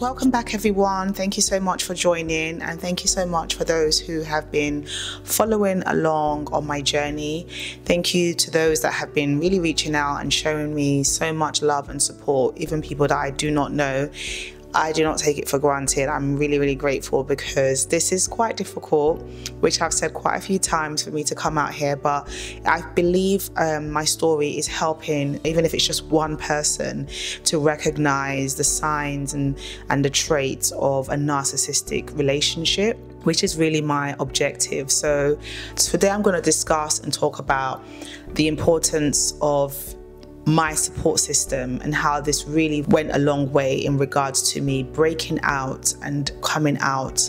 Welcome back, everyone. Thank you so much for joining, and thank you so much for those who have been following along on my journey. Thank you to those that have been really reaching out and showing me so much love and support, even people that I do not know. I do not take it for granted. I'm really, really grateful because this is quite difficult, which I've said quite a few times for me to come out here. But I believe um, my story is helping, even if it's just one person, to recognize the signs and, and the traits of a narcissistic relationship which is really my objective. So, today I'm going to discuss and talk about the importance of my support system and how this really went a long way in regards to me breaking out and coming out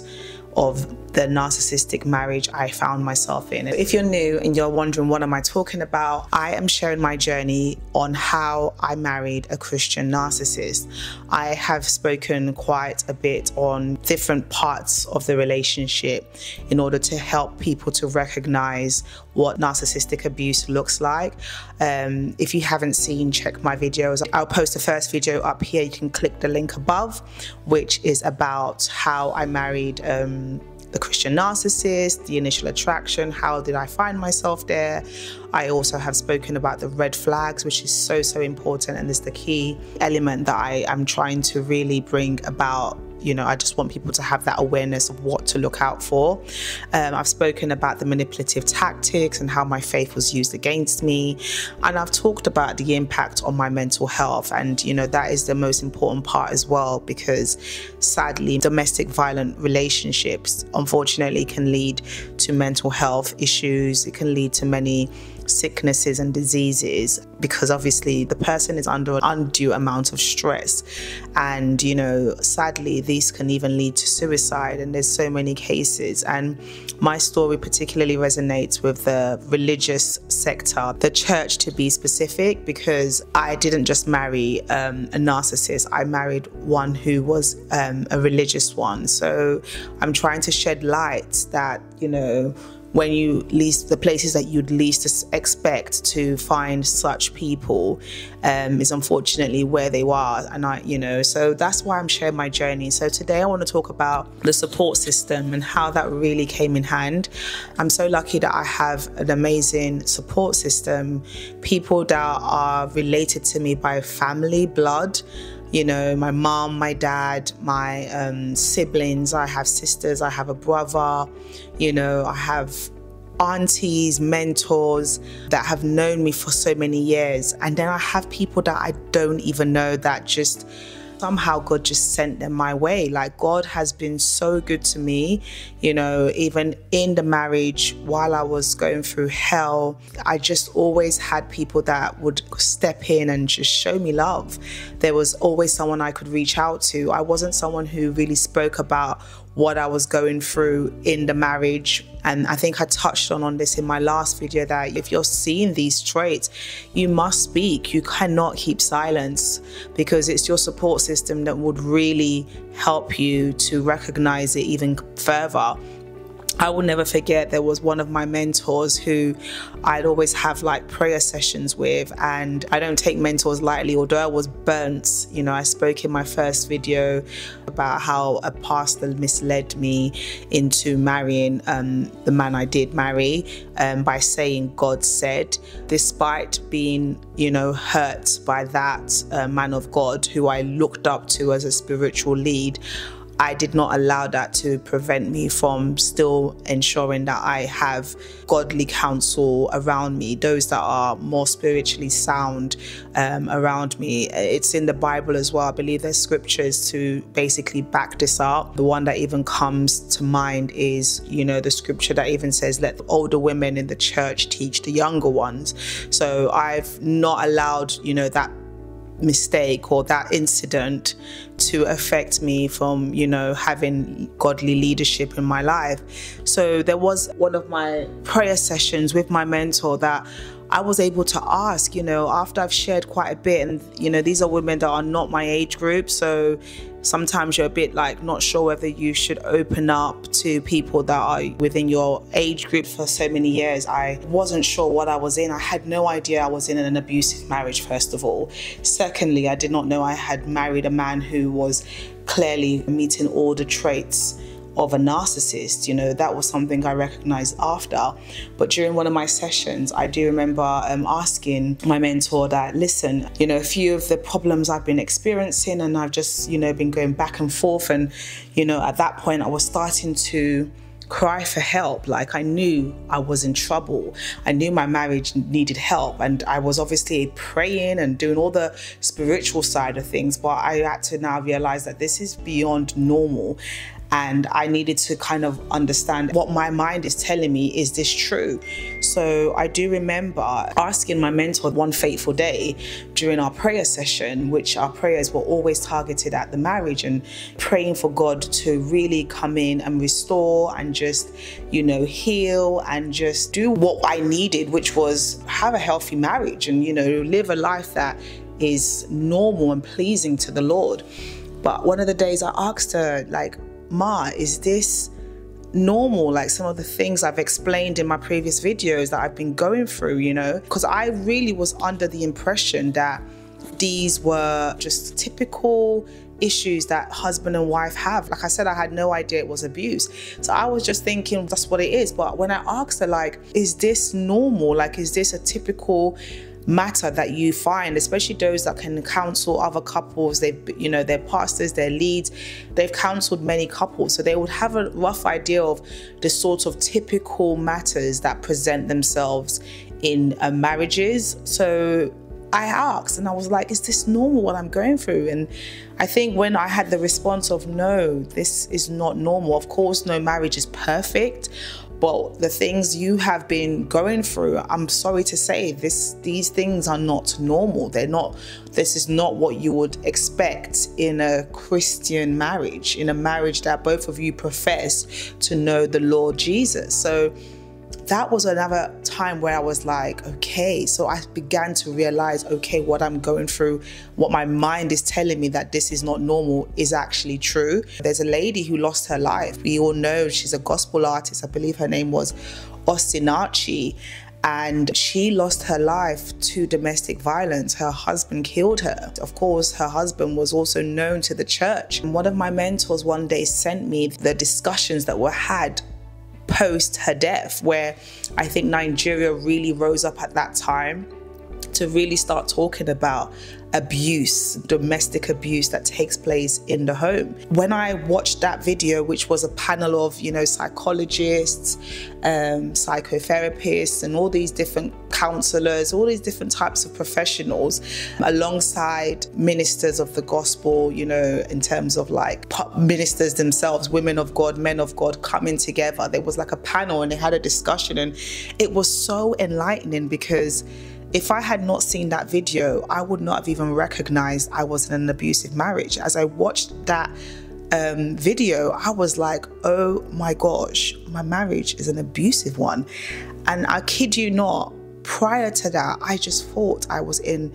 of the narcissistic marriage I found myself in. If you're new and you're wondering what am I talking about, I am sharing my journey on how I married a Christian narcissist. I have spoken quite a bit on different parts of the relationship in order to help people to recognize what narcissistic abuse looks like. Um, if you haven't seen, check my videos. I'll post the first video up here. You can click the link above, which is about how I married um, the Christian narcissist, the initial attraction, how did I find myself there? I also have spoken about the red flags, which is so, so important and is the key element that I am trying to really bring about you know, I just want people to have that awareness of what to look out for. Um, I've spoken about the manipulative tactics and how my faith was used against me. And I've talked about the impact on my mental health. And, you know, that is the most important part as well, because sadly, domestic violent relationships unfortunately can lead to mental health issues. It can lead to many sicknesses and diseases because obviously the person is under an undue amount of stress. And you know sadly these can even lead to suicide and there's so many cases. And my story particularly resonates with the religious sector the church to be specific because I didn't just marry um, a narcissist. I married one who was um, a religious one. So I'm trying to shed light that you know when you least the places that you'd least expect to find such people um, is unfortunately where they are. And i you know so that's why i'm sharing my journey. So today i want to talk about the support system and how that really came in hand. I'm so lucky that i have an amazing support system. People that are related to me by family blood you know, my mom, my dad, my um, siblings. I have sisters, I have a brother, you know, I have aunties, mentors that have known me for so many years. And then I have people that I don't even know that just somehow God just sent them my way. Like God has been so good to me, you know, even in the marriage while I was going through hell, I just always had people that would step in and just show me love. There was always someone I could reach out to. I wasn't someone who really spoke about what I was going through in the marriage. And I think I touched on, on this in my last video that if you're seeing these traits, you must speak. You cannot keep silence because it's your support system that would really help you to recognize it even further I will never forget there was one of my mentors who I'd always have like prayer sessions with and I don't take mentors lightly although I was burnt you know I spoke in my first video about how a pastor misled me into marrying um, the man I did marry um, by saying God said despite being you know hurt by that uh, man of God who I looked up to as a spiritual lead I did not allow that to prevent me from still ensuring that I have godly counsel around me, those that are more spiritually sound um, around me. It's in the Bible as well. I believe there's scriptures to basically back this up. The one that even comes to mind is, you know, the scripture that even says, let the older women in the church teach the younger ones. So I've not allowed, you know, that mistake or that incident to affect me from, you know, having godly leadership in my life. So there was one of my prayer sessions with my mentor that I was able to ask, you know, after I've shared quite a bit, and, you know, these are women that are not my age group. So sometimes you're a bit like not sure whether you should open up to people that are within your age group for so many years. I wasn't sure what I was in. I had no idea I was in an abusive marriage, first of all. Secondly, I did not know I had married a man who was clearly meeting all the traits of a narcissist. You know, that was something I recognized after. But during one of my sessions, I do remember um, asking my mentor that, listen, you know, a few of the problems I've been experiencing and I've just, you know, been going back and forth. And, you know, at that point, I was starting to cry for help. Like I knew I was in trouble. I knew my marriage needed help. And I was obviously praying and doing all the spiritual side of things. But I had to now realize that this is beyond normal and I needed to kind of understand what my mind is telling me is this true? So I do remember asking my mentor one fateful day during our prayer session, which our prayers were always targeted at the marriage and praying for God to really come in and restore and just, you know, heal and just do what I needed, which was have a healthy marriage and, you know, live a life that is normal and pleasing to the Lord. But one of the days I asked her, like, Ma, is this normal? Like some of the things I've explained in my previous videos that I've been going through, you know? Because I really was under the impression that these were just typical issues that husband and wife have. Like I said, I had no idea it was abuse. So I was just thinking that's what it is. But when I asked her, like, is this normal? Like, is this a typical matter that you find, especially those that can counsel other couples. They've, you know, they're pastors, they're leads. They've counseled many couples, so they would have a rough idea of the sort of typical matters that present themselves in uh, marriages. So I asked and I was like, is this normal what I'm going through? And I think when I had the response of no, this is not normal. Of course, no marriage is perfect, but the things you have been going through, I'm sorry to say, this these things are not normal. They're not this is not what you would expect in a Christian marriage, in a marriage that both of you profess to know the Lord Jesus. So that was another time where I was like, okay. So I began to realize, okay, what I'm going through, what my mind is telling me that this is not normal is actually true. There's a lady who lost her life. We all know she's a gospel artist. I believe her name was Osinachi and she lost her life to domestic violence. Her husband killed her. Of course, her husband was also known to the church. And one of my mentors one day sent me the discussions that were had post her death, where I think Nigeria really rose up at that time to really start talking about abuse, domestic abuse that takes place in the home. When I watched that video, which was a panel of, you know, psychologists, um, psychotherapists, and all these different counselors, all these different types of professionals, alongside ministers of the gospel, you know, in terms of like ministers themselves, women of God, men of God coming together. There was like a panel and they had a discussion, and it was so enlightening because if I had not seen that video, I would not have even recognized I was in an abusive marriage. As I watched that um, video, I was like, oh my gosh, my marriage is an abusive one. And I kid you not, prior to that, I just thought I was in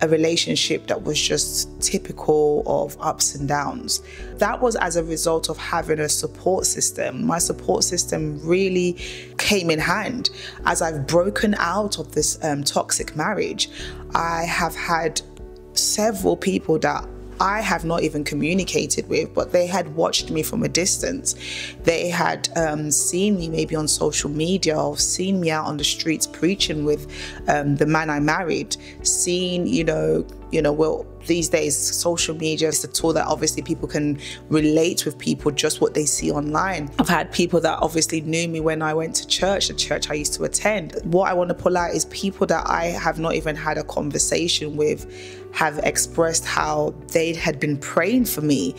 a relationship that was just typical of ups and downs. That was as a result of having a support system. My support system really came in hand. As I've broken out of this um, toxic marriage, I have had several people that I have not even communicated with, but they had watched me from a distance. They had um, seen me maybe on social media or seen me out on the streets preaching with um, the man I married, seen, you know, you know, well, these days social media is a tool that obviously people can relate with people just what they see online. I've had people that obviously knew me when I went to church, the church I used to attend. What I want to pull out is people that I have not even had a conversation with have expressed how they had been praying for me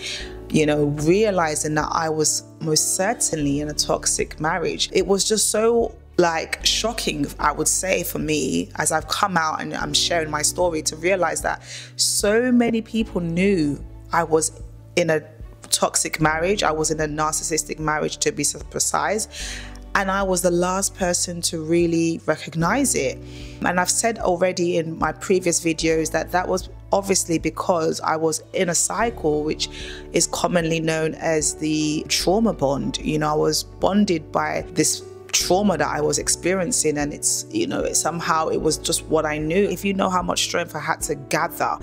you know, realizing that I was most certainly in a toxic marriage. It was just so like shocking, I would say, for me as I've come out and I'm sharing my story to realize that so many people knew I was in a toxic marriage, I was in a narcissistic marriage to be so precise. And I was the last person to really recognize it. And I've said already in my previous videos that that was obviously because I was in a cycle which is commonly known as the trauma bond. You know, I was bonded by this trauma that I was experiencing and it's you know it, somehow it was just what I knew if you know how much strength I had to gather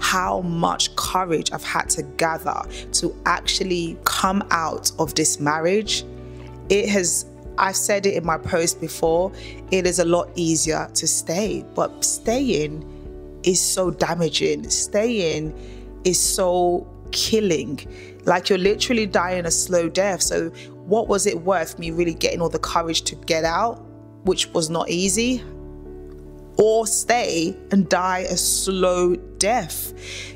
how much courage I've had to gather to actually come out of this marriage. It has I've said it in my post before, it is a lot easier to stay, but staying is so damaging. Staying is so killing. Like you're literally dying a slow death. So, what was it worth me really getting all the courage to get out, which was not easy? Or stay and die a slow death.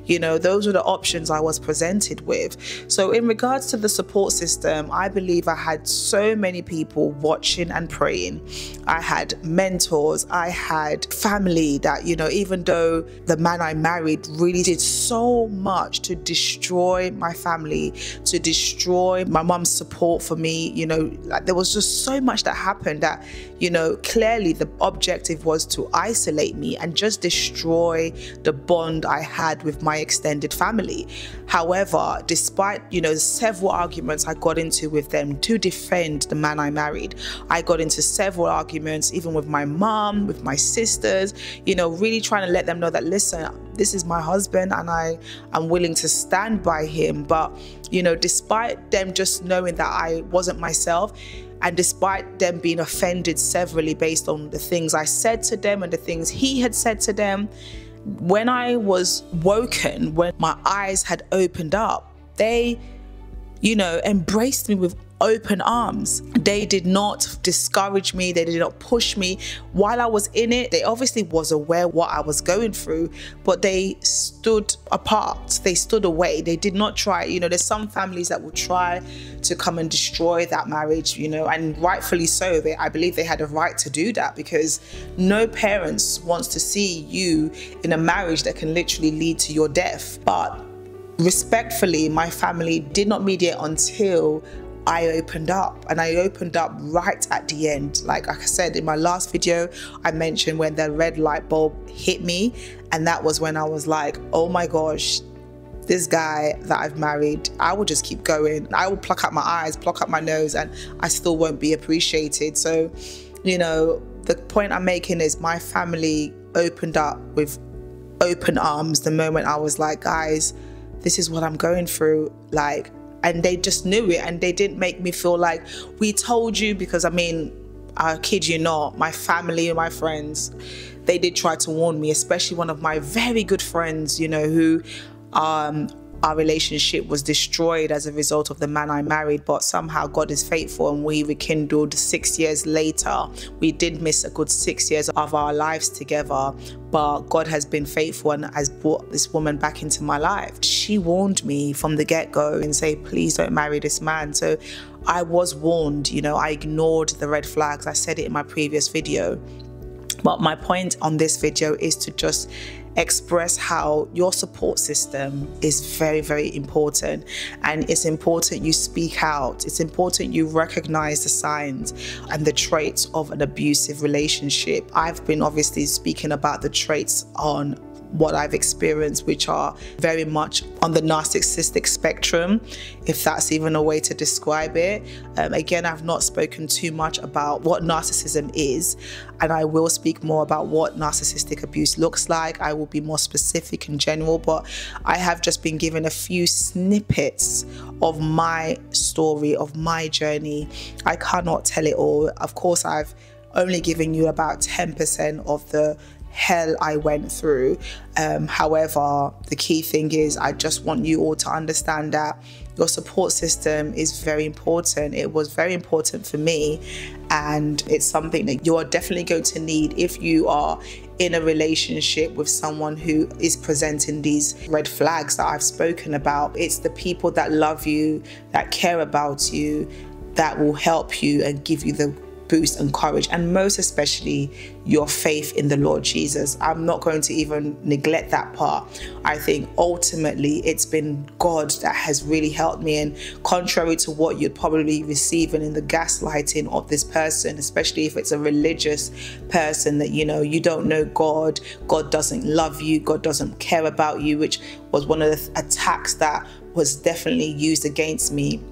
You know, those were the options I was presented with. So, in regards to the support system, I believe I had so many people watching and praying. I had mentors, I had family that, you know, even though the man I married really did so much to destroy my family, to destroy my mom's support for me, you know, like there was just so much that happened that, you know, clearly the objective was to isolate me and just destroy the bond bond I had with my extended family. However, despite, you know, several arguments I got into with them to defend the man I married, I got into several arguments, even with my mom, with my sisters, you know, really trying to let them know that, listen, this is my husband and I am willing to stand by him. But, you know, despite them just knowing that I wasn't myself, and despite them being offended severally based on the things I said to them and the things he had said to them, when I was woken, when my eyes had opened up, they, you know, embraced me with open arms. They did not discourage me, they did not push me. While I was in it, they obviously was aware what I was going through, but they stood apart. They stood away. They did not try, you know, there's some families that will try to come and destroy that marriage, you know, and rightfully so. They, I believe they had a right to do that because no parents wants to see you in a marriage that can literally lead to your death. But respectfully, my family did not mediate until I opened up and I opened up right at the end. Like, like I said in my last video, I mentioned when the red light bulb hit me, and that was when I was like, oh my gosh, this guy that I've married, I will just keep going. I will pluck out my eyes, pluck out my nose, and I still won't be appreciated. So, you know, the point I'm making is my family opened up with open arms the moment I was like, guys, this is what I'm going through. Like, and they just knew it and they didn't make me feel like we told you because I mean, I kid you not, my family and my friends, they did try to warn me, especially one of my very good friends, you know, who um, our relationship was destroyed as a result of the man I married, but somehow God is faithful and we rekindled six years later. We did miss a good six years of our lives together, but God has been faithful and has brought this woman back into my life. She warned me from the get go and say, please don't marry this man. So I was warned, you know, I ignored the red flags. I said it in my previous video. But my point on this video is to just express how your support system is very, very important. And it's important you speak out. It's important you recognize the signs and the traits of an abusive relationship. I've been obviously speaking about the traits on what I've experienced, which are very much on the narcissistic spectrum, if that's even a way to describe it. Um, again, I've not spoken too much about what narcissism is, and I will speak more about what narcissistic abuse looks like. I will be more specific in general, but I have just been given a few snippets of my story, of my journey. I cannot tell it all. Of course, I've only given you about 10% of the hell I went through. Um, however, the key thing is, I just want you all to understand that your support system is very important. It was very important for me, and it's something that you are definitely going to need if you are in a relationship with someone who is presenting these red flags that I've spoken about. It's the people that love you, that care about you, that will help you and give you the boost and courage, and most especially your faith in the Lord Jesus. I'm not going to even neglect that part. I think ultimately it's been God that has really helped me. And contrary to what you'd probably receiving in the gaslighting of this person, especially if it's a religious person that you know you don't know God, God doesn't love you, God doesn't care about you, which was one of the attacks that was definitely used against me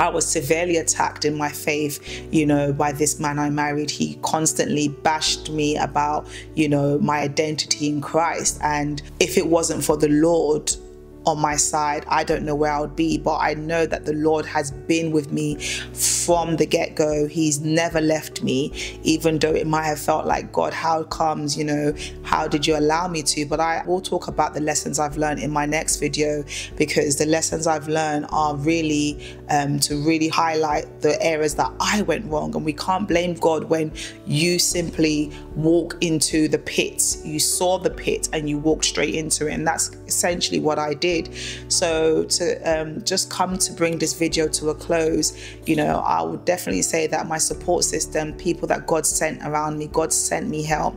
I was severely attacked in my faith, you know, by this man I married. He constantly bashed me about, you know, my identity in Christ. And if it wasn't for the Lord, on my side, I don't know where I would be, but I know that the Lord has been with me from the get go. He's never left me, even though it might have felt like, God, how comes, you know, how did you allow me to? But I will talk about the lessons I've learned in my next video because the lessons I've learned are really um, to really highlight the areas that I went wrong. And we can't blame God when you simply walk into the pit. You saw the pit and you walked straight into it. And that's essentially what I did did. So to um, just come to bring this video to a close, you know, I would definitely say that my support system, people that God sent around me, God sent me help,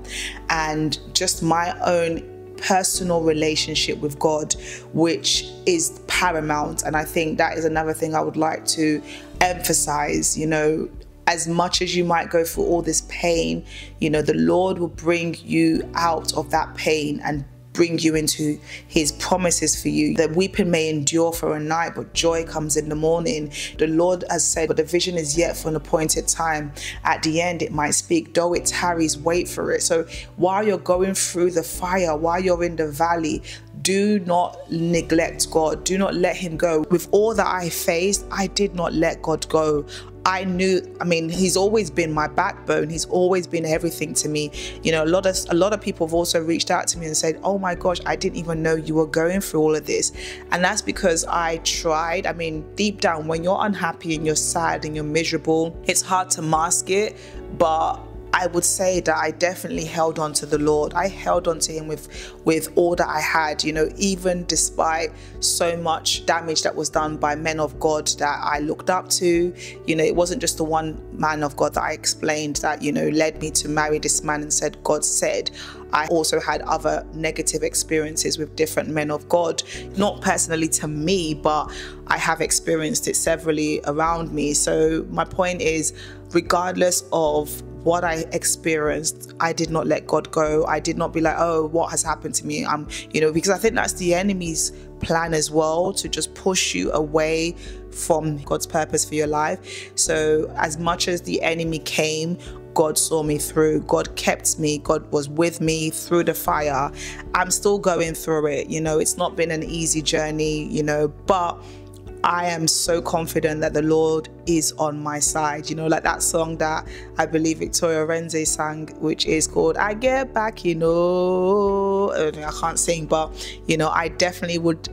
and just my own personal relationship with God, which is paramount. And I think that is another thing I would like to emphasize, you know, as much as you might go through all this pain, you know, the Lord will bring you out of that pain and bring you into his promises for you. That weeping may endure for a night, but joy comes in the morning. The Lord has said, but the vision is yet for an appointed time. At the end, it might speak, though it tarries, wait for it. So while you're going through the fire, while you're in the valley, do not neglect God. Do not let Him go. With all that I faced, I did not let God go. I knew, I mean, he's always been my backbone. He's always been everything to me. You know, a lot of a lot of people have also reached out to me and said, "Oh my gosh, I didn't even know you were going through all of this." And that's because I tried. I mean, deep down when you're unhappy and you're sad and you're miserable, it's hard to mask it, but I would say that I definitely held on to the Lord. I held on to Him with, with all that I had, you know, even despite so much damage that was done by men of God that I looked up to. You know, it wasn't just the one man of God that I explained that, you know, led me to marry this man and said, God said. I also had other negative experiences with different men of God, not personally to me, but I have experienced it severally around me. So, my point is, regardless of what I experienced, I did not let God go. I did not be like, oh, what has happened to me? I'm, you know, because I think that's the enemy's plan as well to just push you away from God's purpose for your life. So, as much as the enemy came, God saw me through. God kept me. God was with me through the fire. I'm still going through it. You know, it's not been an easy journey, you know, but I am so confident that the Lord is on my side. You know, like that song that I believe Victoria Orenze sang, which is called I Get Back, you know. I can't sing, but, you know, I definitely would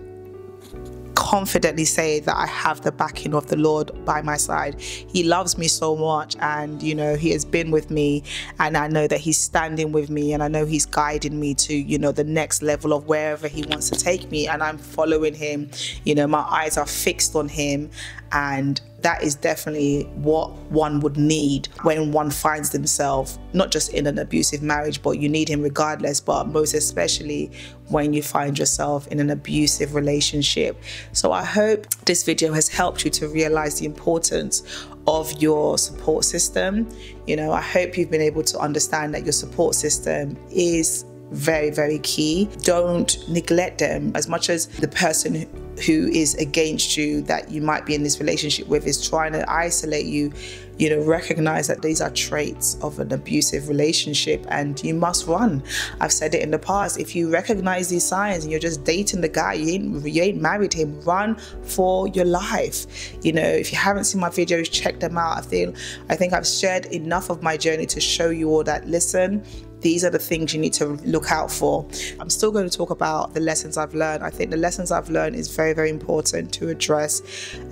confidently say that I have the backing of the Lord by my side. He loves me so much and you know he has been with me and I know that he's standing with me and I know he's guiding me to you know the next level of wherever he wants to take me and I'm following him. You know my eyes are fixed on him and that is definitely what one would need when one finds themselves not just in an abusive marriage, but you need him regardless, but most especially when you find yourself in an abusive relationship. So I hope this video has helped you to realize the importance of your support system. You know, I hope you've been able to understand that your support system is very, very key. Don't neglect them as much as the person who is against you that you might be in this relationship with is trying to isolate you, you know, recognize that these are traits of an abusive relationship and you must run. I've said it in the past. If you recognize these signs and you're just dating the guy, you ain't, you ain't married him, run for your life. You know, if you haven't seen my videos, check them out. I feel I think I've shared enough of my journey to show you all that listen these are the things you need to look out for. I'm still going to talk about the lessons I've learned. I think the lessons I've learned is very, very important to address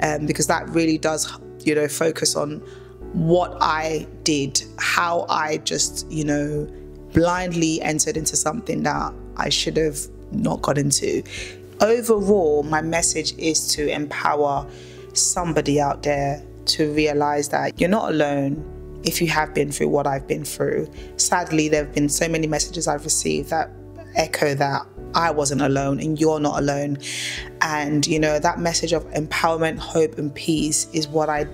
um, because that really does, you know, focus on what I did, how I just, you know, blindly entered into something that I should have not got into. Overall, my message is to empower somebody out there to realize that you're not alone if you have been through what I've been through. Sadly, there have been so many messages I've received that echo that I wasn't alone and you're not alone. And, you know, that message of empowerment, hope, and peace is what I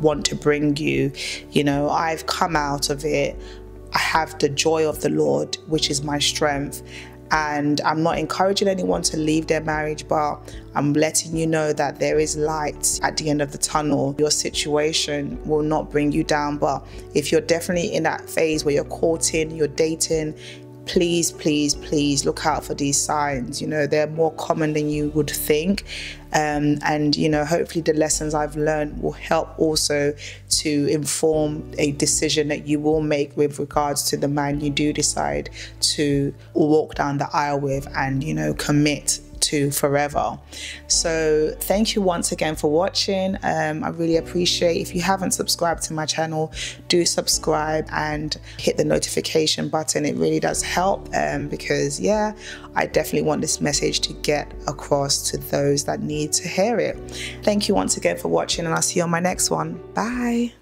want to bring you. You know, I've come out of it. I have the joy of the Lord, which is my strength. And I'm not encouraging anyone to leave their marriage, but I'm letting you know that there is light at the end of the tunnel. Your situation will not bring you down, but if you're definitely in that phase where you're courting, you're dating, please, please, please look out for these signs. You know, they're more common than you would think. Um, and, you know, hopefully the lessons I've learned will help also to inform a decision that you will make with regards to the man you do decide to walk down the aisle with and, you know, commit to forever. So thank you once again for watching. Um, I really appreciate if you haven't subscribed to my channel, do subscribe and hit the notification button. It really does help um, because yeah, I definitely want this message to get across to those that need to hear it. Thank you once again for watching and I'll see you on my next one. Bye.